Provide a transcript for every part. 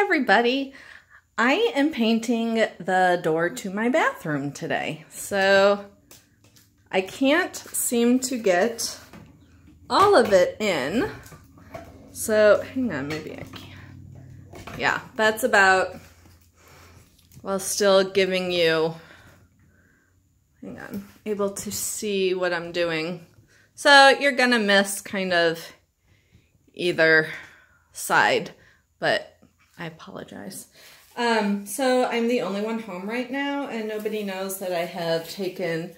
everybody. I am painting the door to my bathroom today. So I can't seem to get all of it in. So hang on, maybe I can. Yeah, that's about, while still giving you, hang on, able to see what I'm doing. So you're gonna miss kind of either side, but I apologize. Um, so I'm the only one home right now and nobody knows that I have taken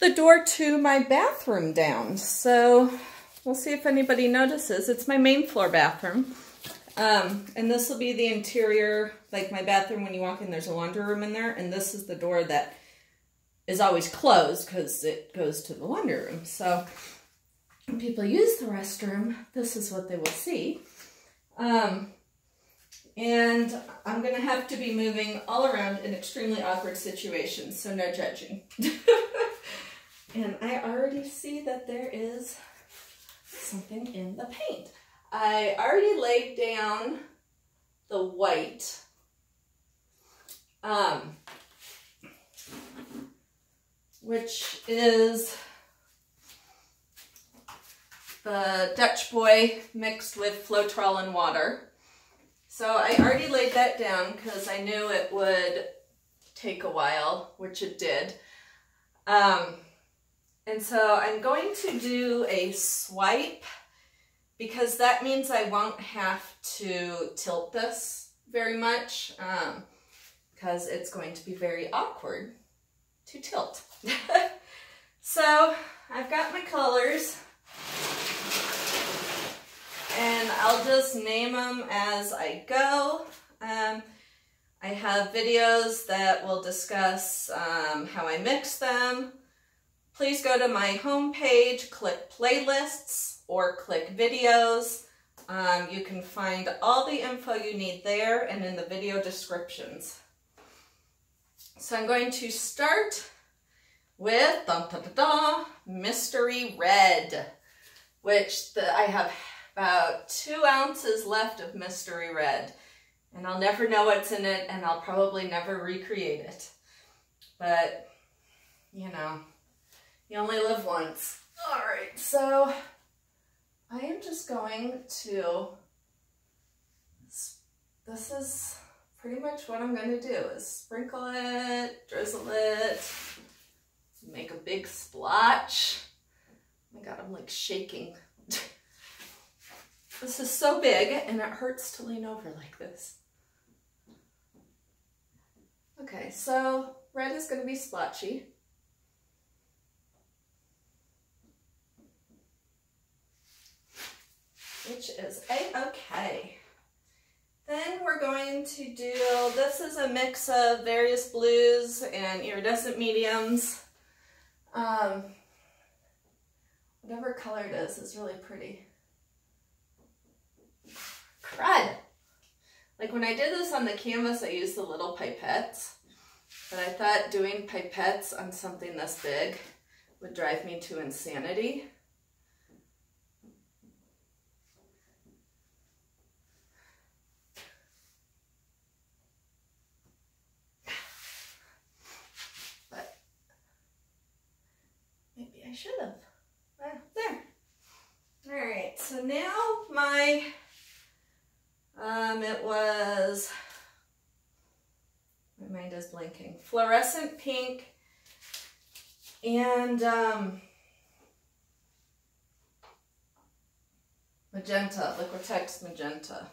the door to my bathroom down. So we'll see if anybody notices. It's my main floor bathroom. Um, and this will be the interior, like my bathroom when you walk in, there's a laundry room in there. And this is the door that is always closed because it goes to the laundry room. So when people use the restroom, this is what they will see. Um, and I'm going to have to be moving all around in extremely awkward situations, so no judging. and I already see that there is something in the paint. I already laid down the white. Um, which is the Dutch Boy mixed with Floetrol and water. So I already laid that down because I knew it would take a while, which it did. Um, and so I'm going to do a swipe because that means I won't have to tilt this very much um, because it's going to be very awkward to tilt. so I've got my colors and I'll just name them as I go. Um, I have videos that will discuss um, how I mix them. Please go to my homepage, click playlists or click videos. Um, you can find all the info you need there and in the video descriptions. So I'm going to start with dun, dun, dun, Mystery Red, which the, I have about two ounces left of Mystery Red. And I'll never know what's in it and I'll probably never recreate it. But, you know, you only live once. All right, so I am just going to, this is pretty much what I'm going to do is sprinkle it, drizzle it, make a big splotch. Oh my God, I'm like shaking. This is so big and it hurts to lean over like this. Okay, so red is going to be splotchy. Which is a-okay. Then we're going to do, this is a mix of various blues and iridescent mediums. Um, whatever color it is is really pretty crud. Like when I did this on the canvas, I used the little pipettes, but I thought doing pipettes on something this big would drive me to insanity. But maybe I should have. Ah, there. All right, so now my um, it was, my mind is blinking, fluorescent pink and um, magenta, Liquitex magenta.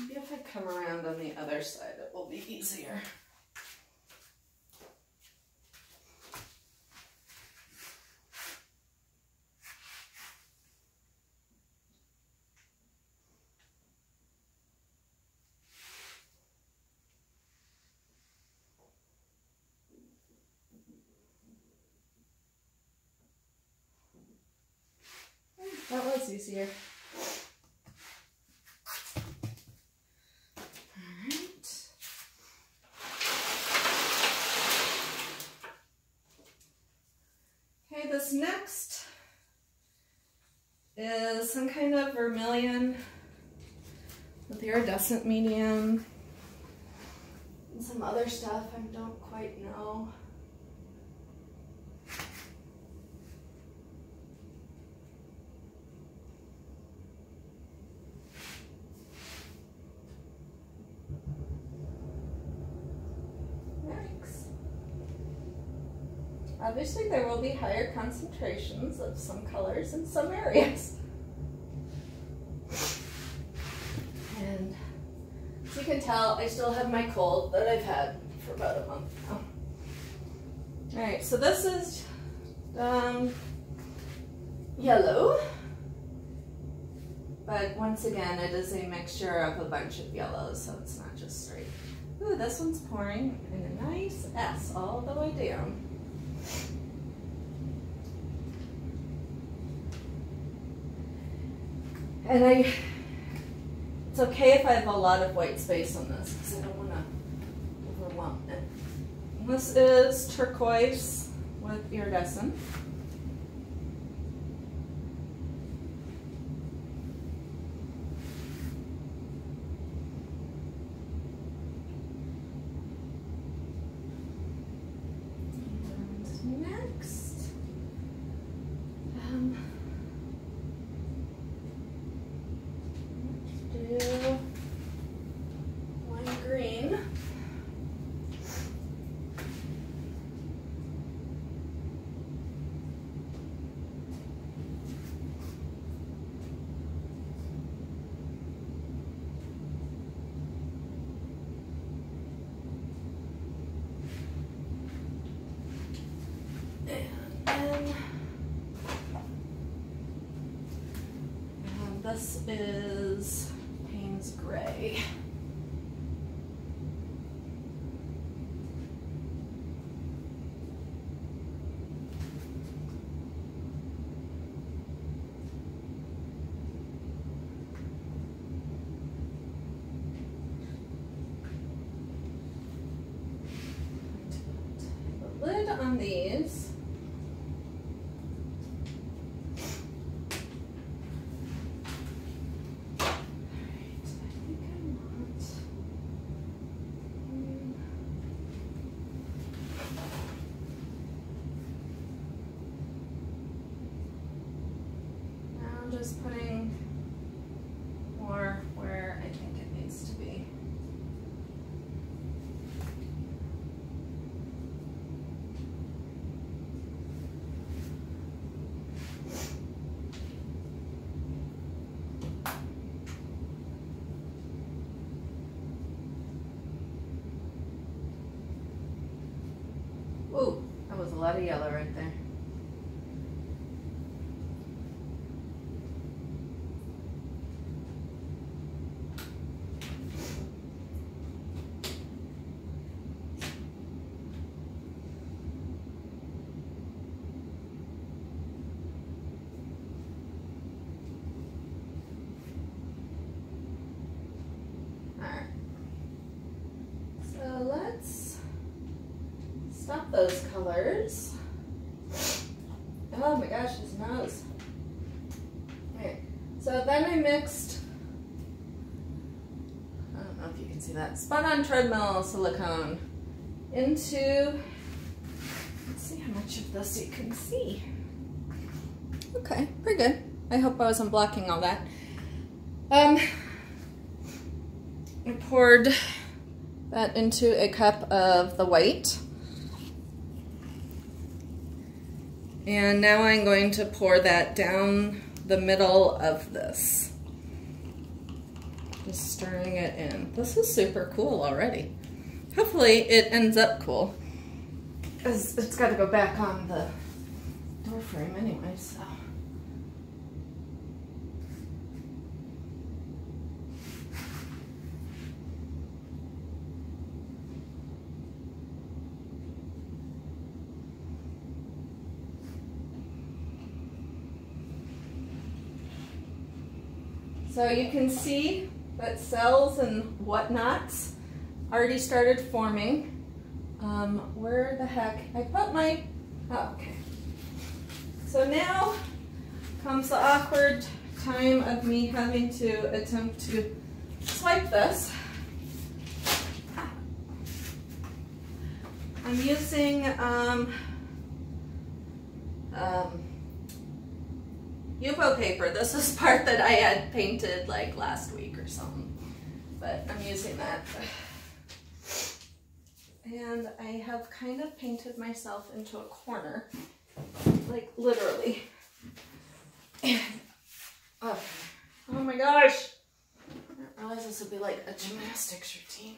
Maybe if I come around on the other side, it will be easier. That was easier. This next is some kind of vermilion with iridescent medium and some other stuff I don't quite know. Obviously there will be higher concentrations of some colors in some areas. And as you can tell, I still have my cold that I've had for about a month now. All right, so this is um, yellow. But once again, it is a mixture of a bunch of yellows, so it's not just straight. Ooh, this one's pouring in a nice S all the way down. And I, it's okay if I have a lot of white space on this because I don't want to overwhelm it. And This is turquoise with iridescent. This is Payne's Gray. The lid on these just putting more where I think it needs to be. Ooh, that was a lot of yellow right there. those colors. Oh my gosh, his nose. Okay, so then I mixed, I don't know if you can see that, spun on treadmill silicone into, let's see how much of this you can see. Okay, pretty good. I hope I wasn't blocking all that. Um, I poured that into a cup of the white. And now I'm going to pour that down the middle of this. Just stirring it in. This is super cool already. Hopefully it ends up cool. Because it's got to go back on the door frame anyway, so. So you can see that cells and whatnots already started forming. Um, where the heck, I put my, oh, okay. So now comes the awkward time of me having to attempt to swipe this. I'm using um, um, Yupo paper. This is part that I had painted like last week or something, but I'm using that. And I have kind of painted myself into a corner, like literally. oh, oh my gosh. I didn't realize this would be like a gymnastics routine.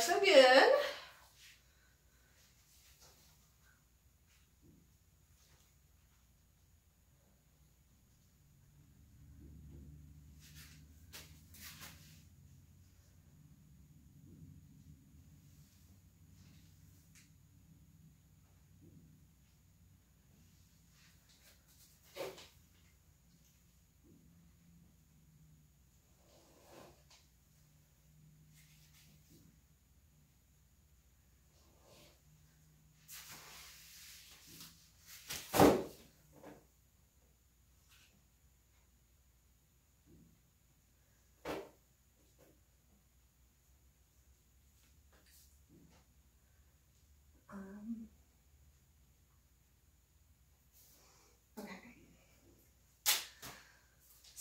So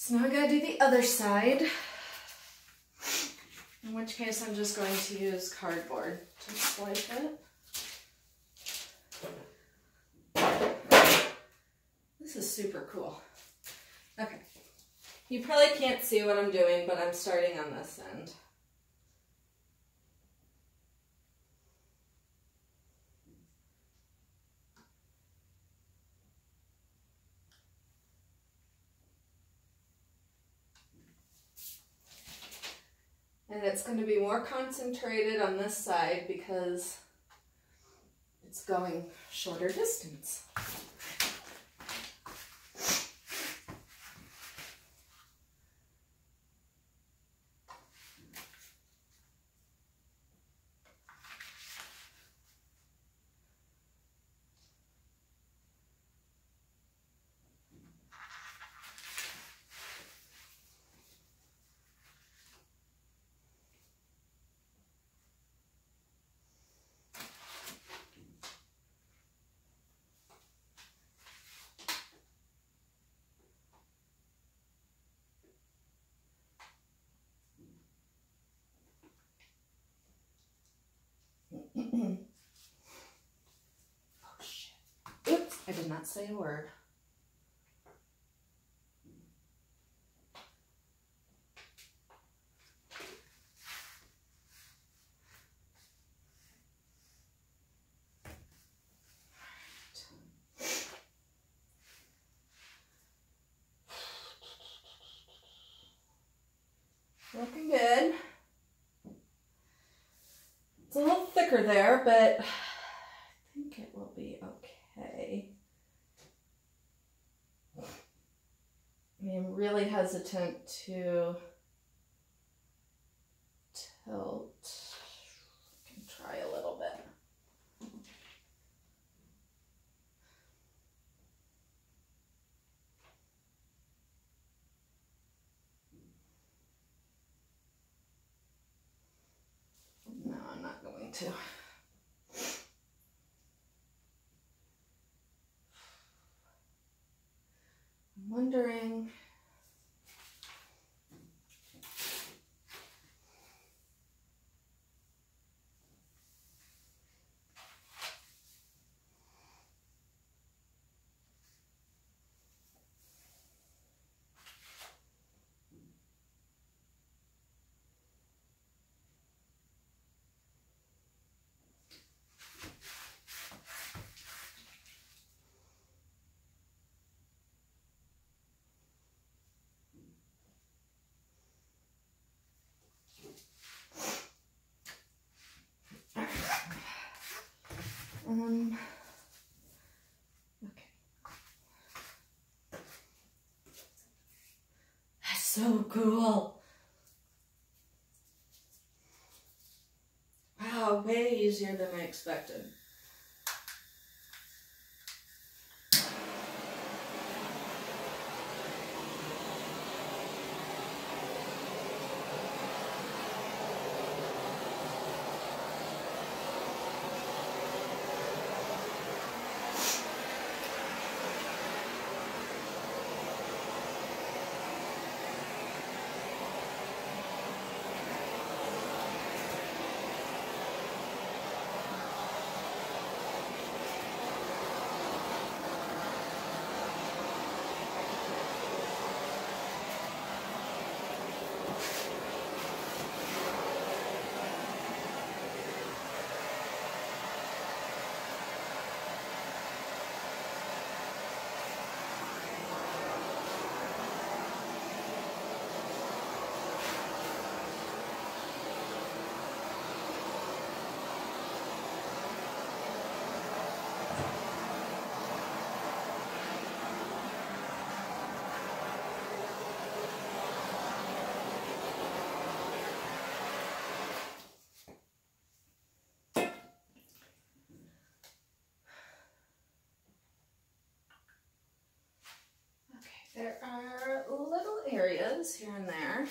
So now I gotta do the other side. In which case I'm just going to use cardboard to swipe it. This is super cool. Okay. You probably can't see what I'm doing, but I'm starting on this end. And it's going to be more concentrated on this side because it's going shorter distance. oh shit. Not say a word. Looking good. It's a little thicker there, but I think it will be okay. I am really hesitant to tilt. I can try a little bit. No, I'm not going to. Wondering. Um, okay. That's so cool. Wow, way easier than I expected. There are little areas here and there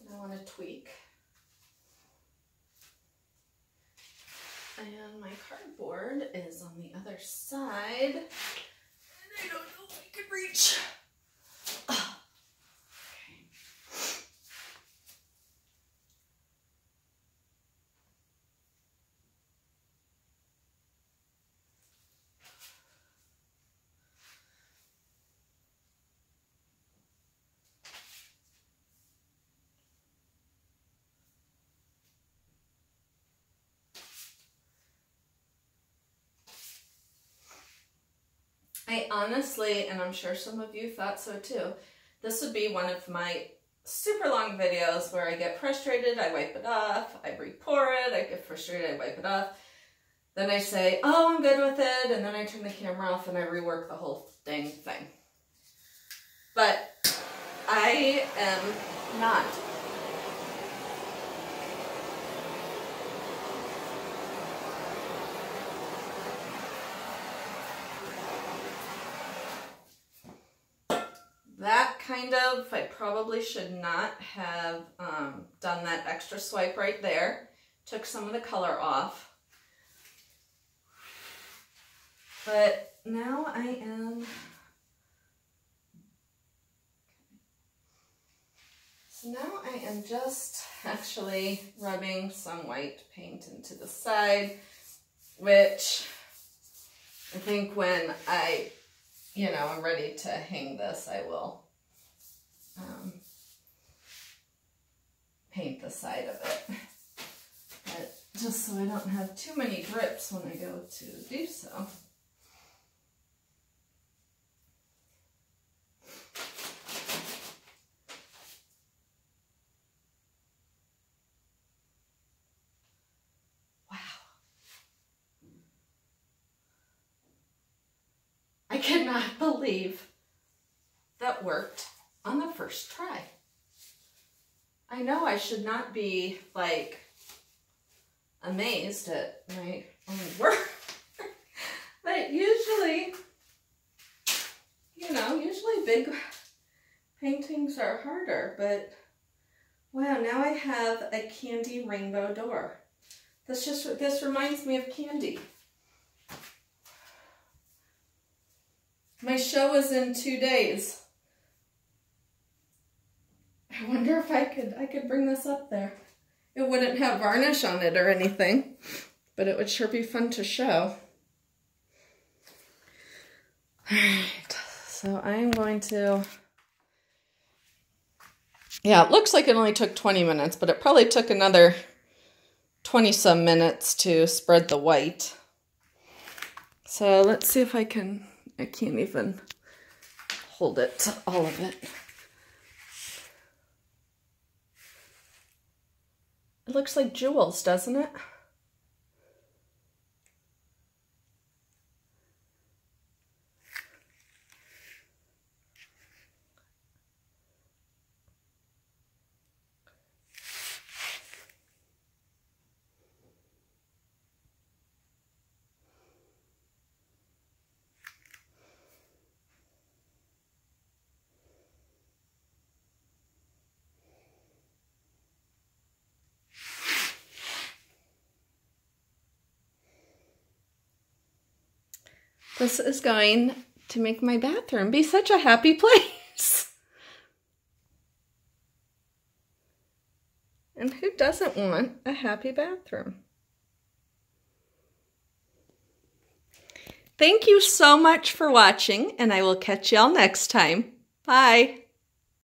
that I want to tweak. And my cardboard is on the other side. And I don't know if I can reach. I honestly, and I'm sure some of you thought so too, this would be one of my super long videos where I get frustrated, I wipe it off, I re-pour it, I get frustrated, I wipe it off. Then I say, oh, I'm good with it, and then I turn the camera off and I rework the whole dang thing. But I am not that kind of, I probably should not have um, done that extra swipe right there. Took some of the color off. But now I am, so now I am just actually rubbing some white paint into the side, which I think when I you know, I'm ready to hang this, I will um, paint the side of it. But just so I don't have too many drips when I go to do so. Wow. I cannot believe that worked on the first try. I know I should not be like amazed at my own work, but usually, you know, usually big paintings are harder, but wow, now I have a candy rainbow door. This just, this reminds me of candy. My show is in two days. I wonder if I could I could bring this up there. It wouldn't have varnish on it or anything, but it would sure be fun to show. Alright, so I'm going to yeah, it looks like it only took 20 minutes, but it probably took another 20 some minutes to spread the white. So let's see if I can I can't even hold it, all of it. It looks like jewels, doesn't it? This is going to make my bathroom be such a happy place. And who doesn't want a happy bathroom? Thank you so much for watching, and I will catch y'all next time. Bye.